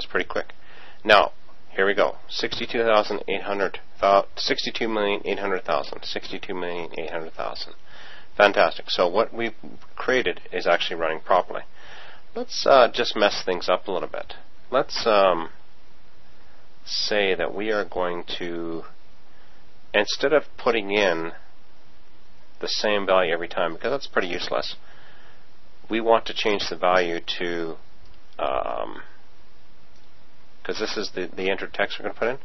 was pretty quick. Now, here we go. 62,800, 62,800,000, 62,800,000. Fantastic. So what we've created is actually running properly. Let's uh, just mess things up a little bit. Let's um, say that we are going to, instead of putting in the same value every time, because that's pretty useless, we want to change the value to, because this is the, the entered text we're going to put in.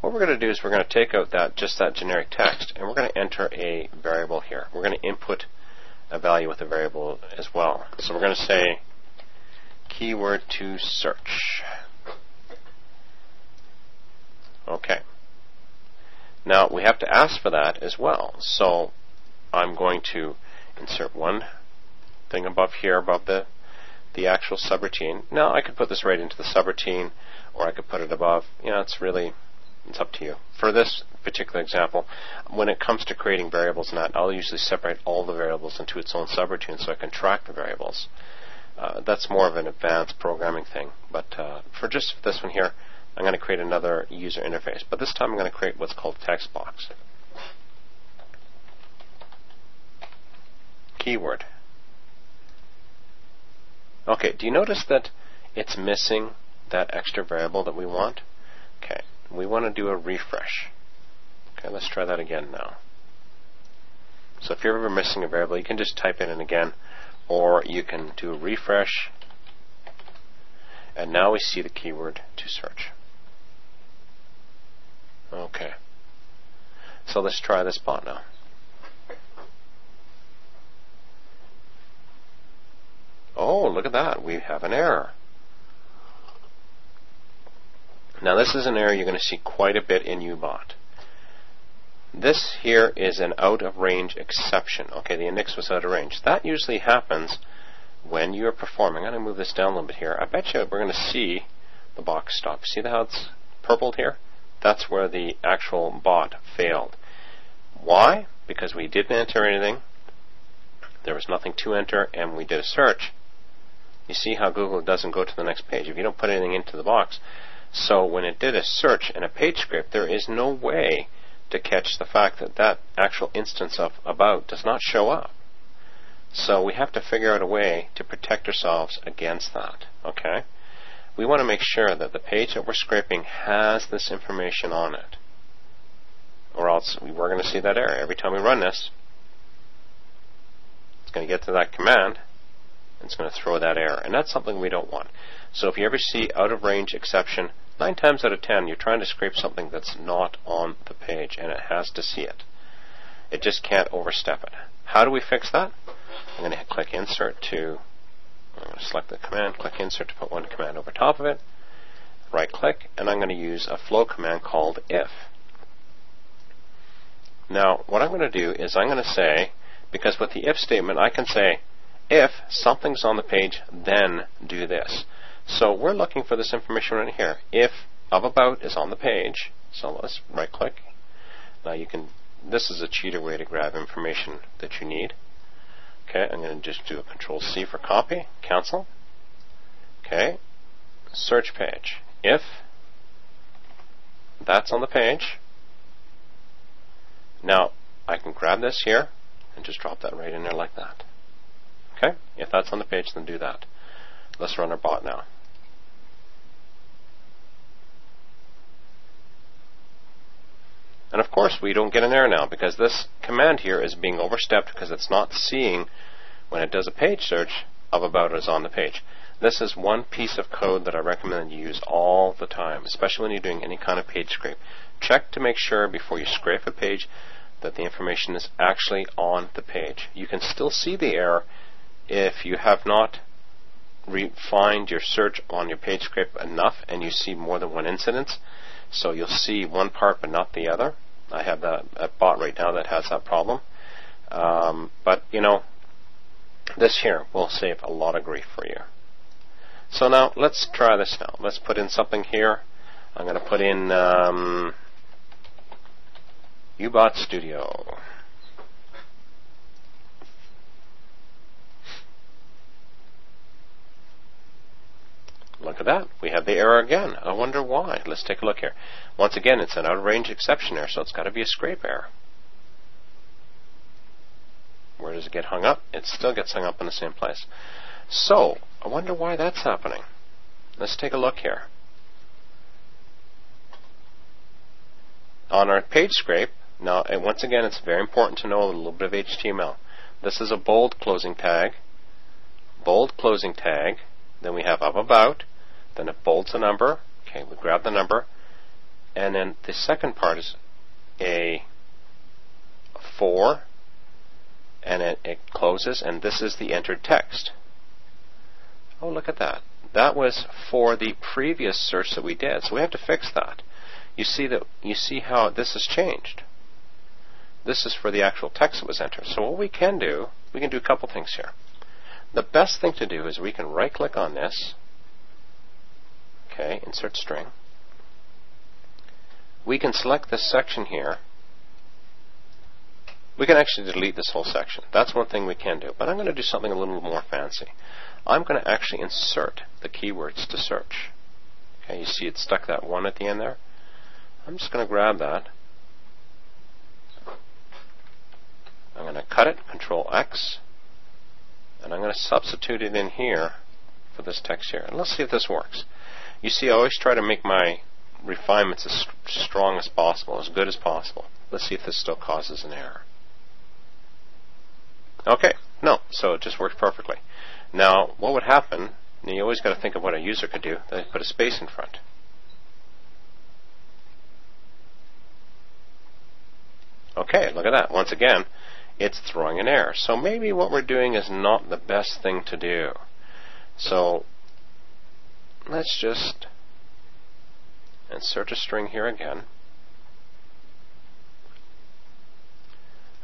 What we're going to do is we're going to take out that just that generic text, and we're going to enter a variable here. We're going to input a value with a variable as well. So we're going to say keyword to search. Okay. Now we have to ask for that as well. So I'm going to insert one thing above here, above the the actual subroutine. Now I could put this right into the subroutine, or I could put it above. You know, it's really it's up to you. For this particular example, when it comes to creating variables in that, I'll usually separate all the variables into its own subroutine so I can track the variables. Uh, that's more of an advanced programming thing. But uh, for just this one here, I'm going to create another user interface. But this time I'm going to create what's called text box. Keyword. Okay, do you notice that it's missing that extra variable that we want? Okay, we want to do a refresh. Okay, let's try that again now. So if you're ever missing a variable, you can just type it in again, or you can do a refresh, and now we see the keyword to search. Okay. So let's try this bot now. Oh, look at that. We have an error. Now this is an error you're going to see quite a bit in UBot. This here is an out of range exception. Okay, the index was out of range. That usually happens when you're performing. I'm going to move this down a little bit here. I bet you we're going to see the box stop. See how it's purpled here? That's where the actual bot failed. Why? Because we didn't enter anything. There was nothing to enter, and we did a search. You see how Google doesn't go to the next page. If you don't put anything into the box, so when it did a search in a page script, there is no way to catch the fact that that actual instance of about does not show up. So we have to figure out a way to protect ourselves against that. Okay? We want to make sure that the page that we're scraping has this information on it. Or else we're going to see that error. Every time we run this, it's going to get to that command, and it's going to throw that error. And that's something we don't want. So if you ever see out of range exception, nine times out of ten you're trying to scrape something that's not on the page and it has to see it. It just can't overstep it. How do we fix that? I'm going to click insert to to select the command, click insert to put one command over top of it, right click, and I'm going to use a flow command called if. Now, what I'm going to do is I'm going to say, because with the if statement I can say, if something's on the page, then do this. So we're looking for this information right here. If of about is on the page, so let's right click. Now you can, this is a cheater way to grab information that you need. Okay, I'm going to just do a control C for copy, cancel. Okay, search page. If that's on the page, now I can grab this here and just drop that right in there like that. Okay, if that's on the page, then do that. Let's run our bot now. And of course, we don't get an error now because this command here is being overstepped because it's not seeing when it does a page search of about is on the page. This is one piece of code that I recommend you use all the time, especially when you're doing any kind of page scrape. Check to make sure before you scrape a page that the information is actually on the page. You can still see the error if you have not refined your search on your page scrape enough and you see more than one incidence. So you'll see one part but not the other. I have that a bot right now that has that problem. Um, but you know, this here will save a lot of grief for you. So now let's try this now. Let's put in something here. I'm going to put in um, UBot Studio. Look at that. We have the error again. I wonder why. Let's take a look here. Once again, it's an out of range exception error, so it's got to be a scrape error. Where does it get hung up? It still gets hung up in the same place. So, I wonder why that's happening. Let's take a look here. On our page scrape, now once again it's very important to know a little bit of HTML. This is a bold closing tag, bold closing tag, then we have up about, then it bolds a number, okay, we grab the number, and then the second part is a for, and it, it closes, and this is the entered text. Oh, look at that. That was for the previous search that we did, so we have to fix that. You see that you see how this has changed. This is for the actual text that was entered. So what we can do, we can do a couple things here. The best thing to do is we can right click on this. Okay, insert string. We can select this section here. We can actually delete this whole section. That's one thing we can do. But I'm going to do something a little more fancy. I'm going to actually insert the keywords to search. Okay, you see it stuck that one at the end there? I'm just going to grab that. I'm going to cut it, Control X, and I'm going to substitute it in here for this text here. And let's see if this works. You see, I always try to make my refinements as strong as possible, as good as possible. Let's see if this still causes an error. Okay, no, so it just works perfectly. Now, what would happen, you always got to think of what a user could do, they put a space in front. Okay, look at that. Once again, it's throwing an error. So maybe what we're doing is not the best thing to do. So let's just insert a string here again.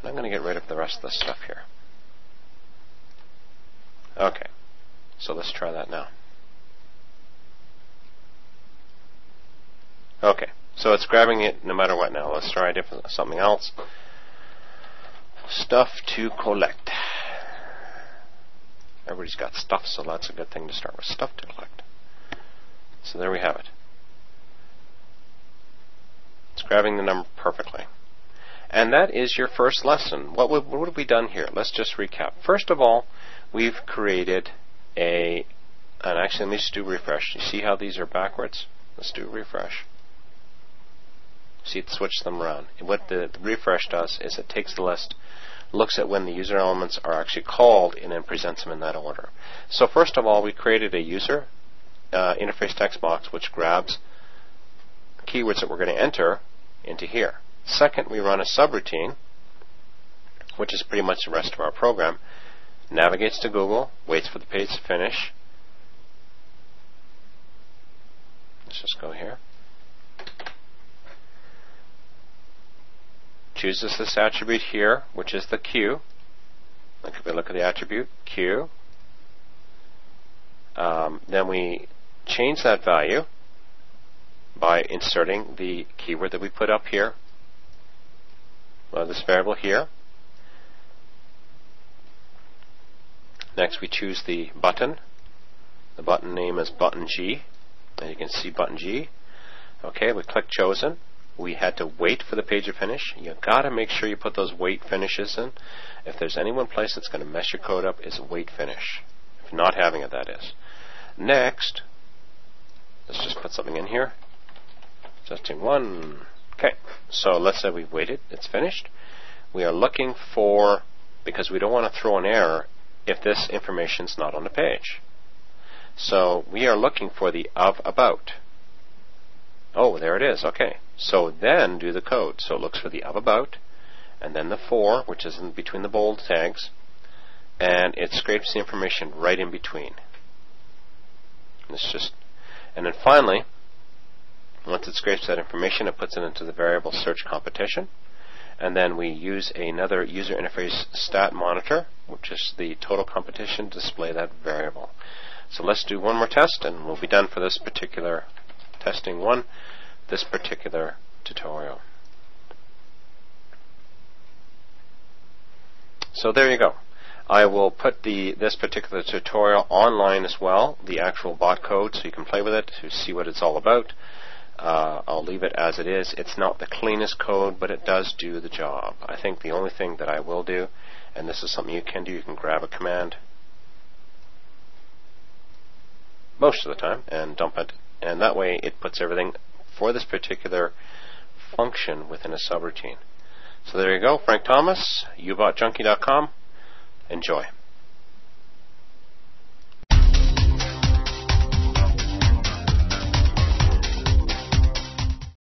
And I'm going to get rid of the rest of the stuff here. Okay, so let's try that now. Okay, so it's grabbing it no matter what now. Let's try different, something else. Stuff to collect. Everybody's got stuff, so that's a good thing to start with. Stuff to collect. So there we have it. It's grabbing the number perfectly. And that is your first lesson. What, what have we done here? Let's just recap. First of all, we've created a, and actually let me just do refresh. You see how these are backwards? Let's do refresh. See, it switched them around. And what the, the refresh does is it takes the list looks at when the user elements are actually called and then presents them in that order. So first of all, we created a user uh, interface text box which grabs keywords that we're going to enter into here. Second, we run a subroutine, which is pretty much the rest of our program. Navigates to Google, waits for the page to finish. Let's just go here. chooses this attribute here, which is the Q. Look, if we look at the attribute Q, um, then we change that value by inserting the keyword that we put up here, this variable here. Next, we choose the button. The button name is button G, and you can see button G. Okay, we click chosen we had to wait for the page to finish. You got to make sure you put those wait finishes in. If there's any one place that's going to mess your code up, is wait finish. If not having it, that is. Next, let's just put something in here. Testing one. Okay, so let's say we've waited. It's finished. We are looking for because we don't want to throw an error if this information is not on the page. So we are looking for the of about. Oh, there it is. Okay. So then do the code. So it looks for the of about, and then the for, which is in between the bold tags, and it scrapes the information right in between. It's just, and then finally, once it scrapes that information, it puts it into the variable search competition, and then we use another user interface stat monitor, which is the total competition, to display that variable. So let's do one more test, and we'll be done for this particular testing one, this particular tutorial. So there you go. I will put the this particular tutorial online as well, the actual bot code, so you can play with it to see what it's all about. Uh, I'll leave it as it is. It's not the cleanest code, but it does do the job. I think the only thing that I will do, and this is something you can do, you can grab a command most of the time and dump it, and that way it puts everything for this particular function within a subroutine. So there you go, Frank Thomas, ubotjunkie.com. Enjoy.